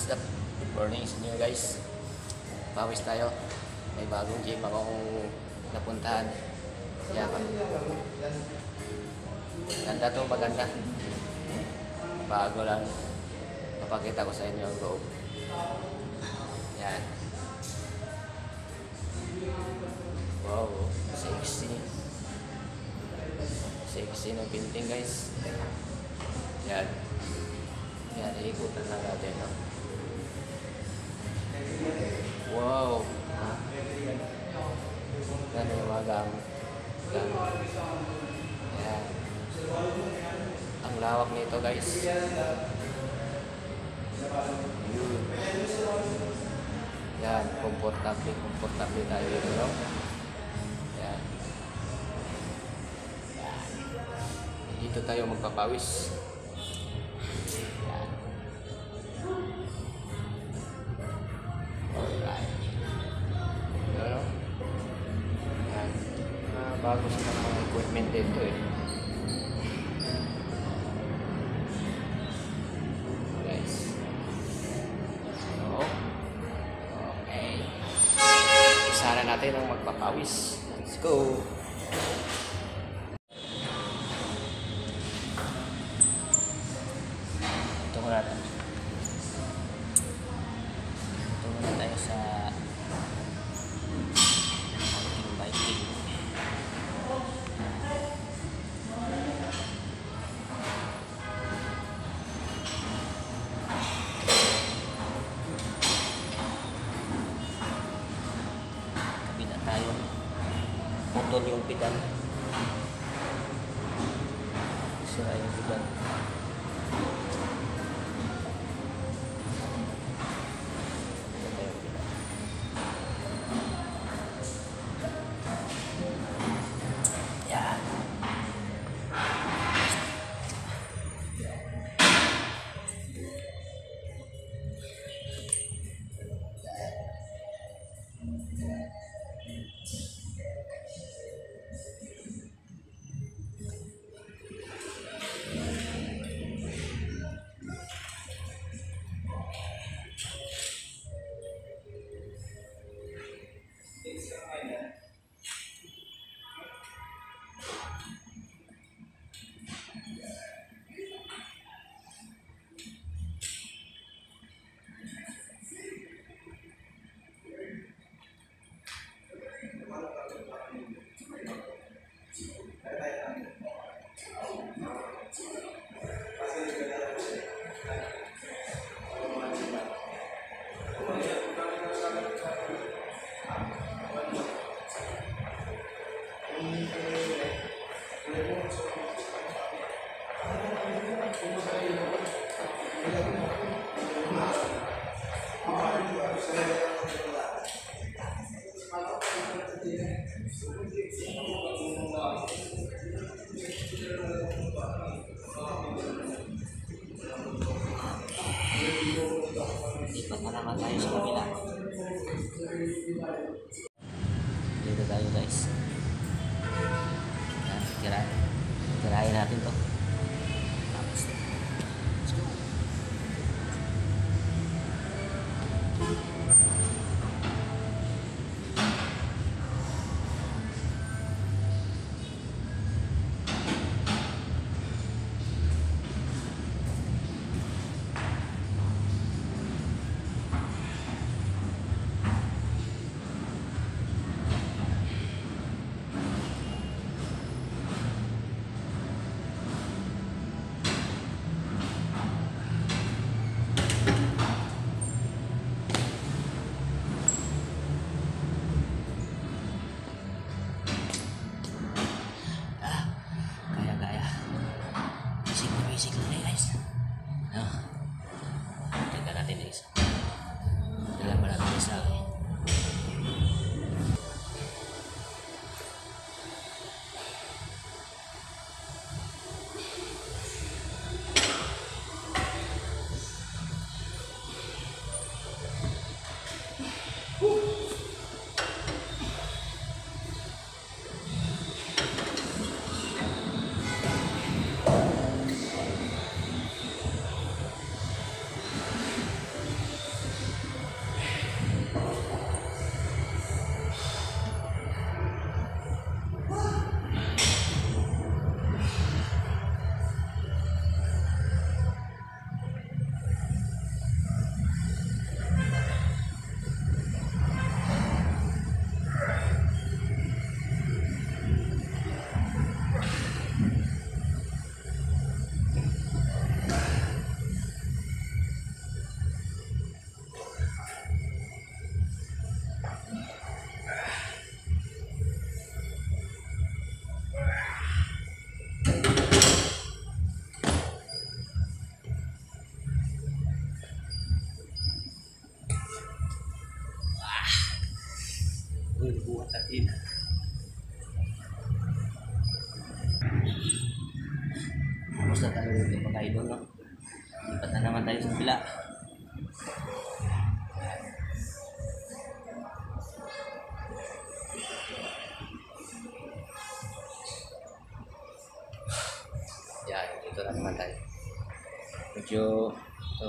What's up? Good morning sa inyo guys. Pawis tayo. May bagong gym akong napuntahan. Yan. Ganda to, maganda. Bago lang. Papakita ko sa inyo ang loob. Yan. Wow, sexy. Sexy ng painting guys. Yan. Yan, iikutan lang natin, no? Wow! Yan yung mga gamit. Gamit. Yan. Ang lawak nito, guys. Yun. Yan, komportable, komportable tayo dito, no? Yan. Dito tayo magpapawis. Natin ang magpapawis. Let's go. Putol yung pedal. Sira yung pedal. Na naman tayo sa kabila. Dito tayo guys. Medyo, ito,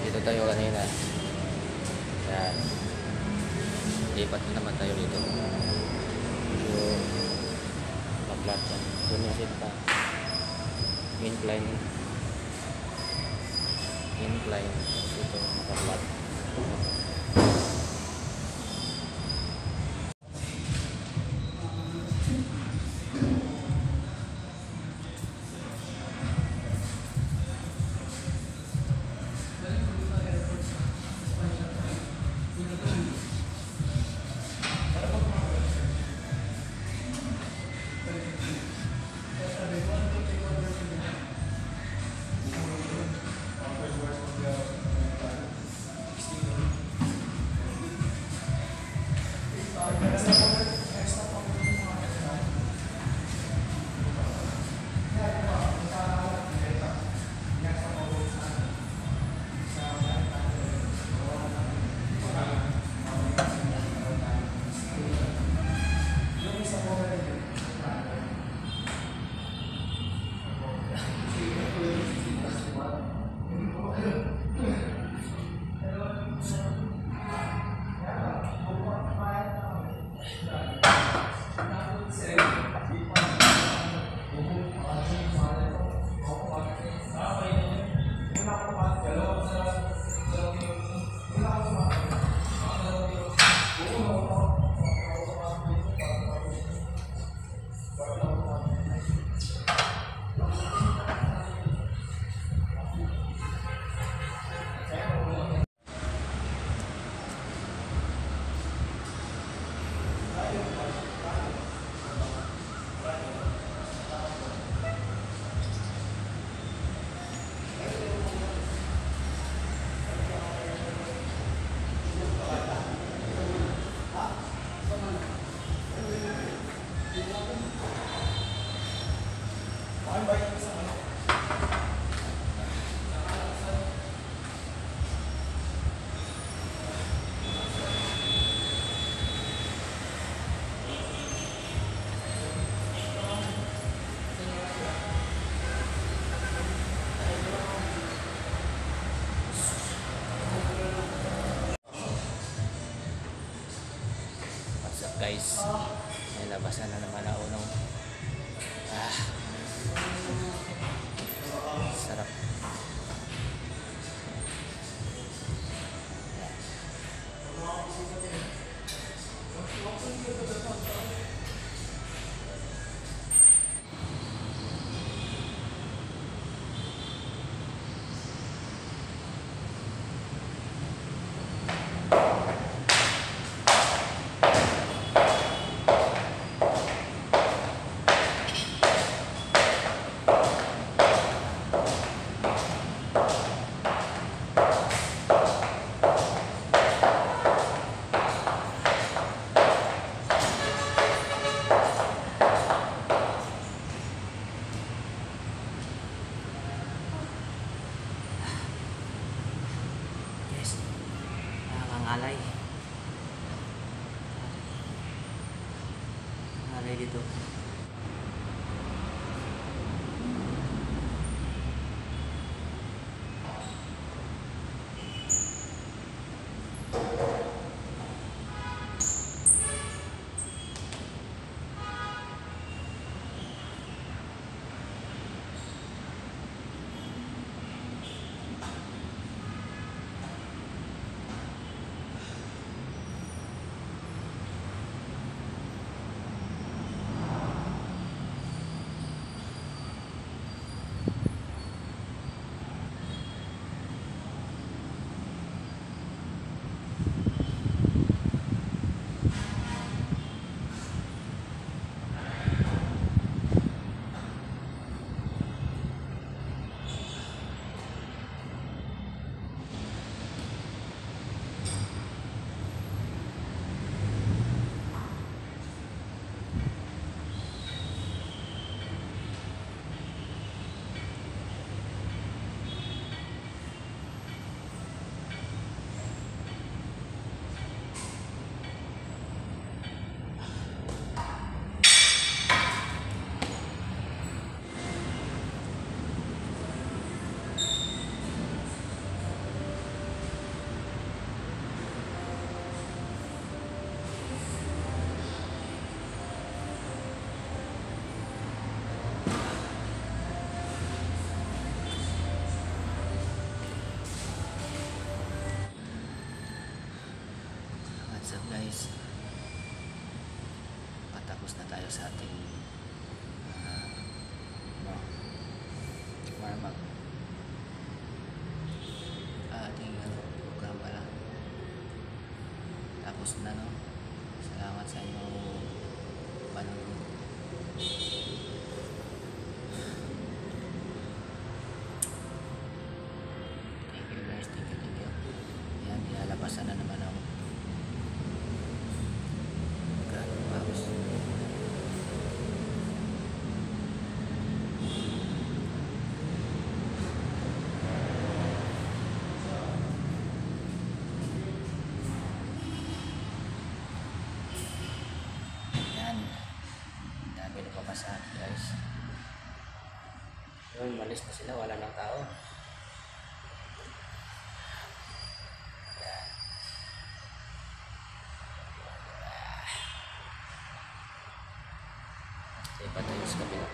Dito tayo kanina. Yan. Lipat na naman tayo dito. So, maplat yan. Doon natin pa. Incline. Incline. Dito, makaplat. Guys? May labasan na naman Nakakangalay. Ngalay dito. Guys, patapos na tayo sa ating ah, ano, warm up. Ah, ating ano, program pala. Tapos na no. Salamat sa inyong panonood. Thank you guys, thank you, thank you. Yan, nilalabasan na naman ako. Grabe, pawis. Yan. Ang Na papasahan guys. Yun, malis na sila, wala nang tao. Yan. Sige pa tayo sa kabila.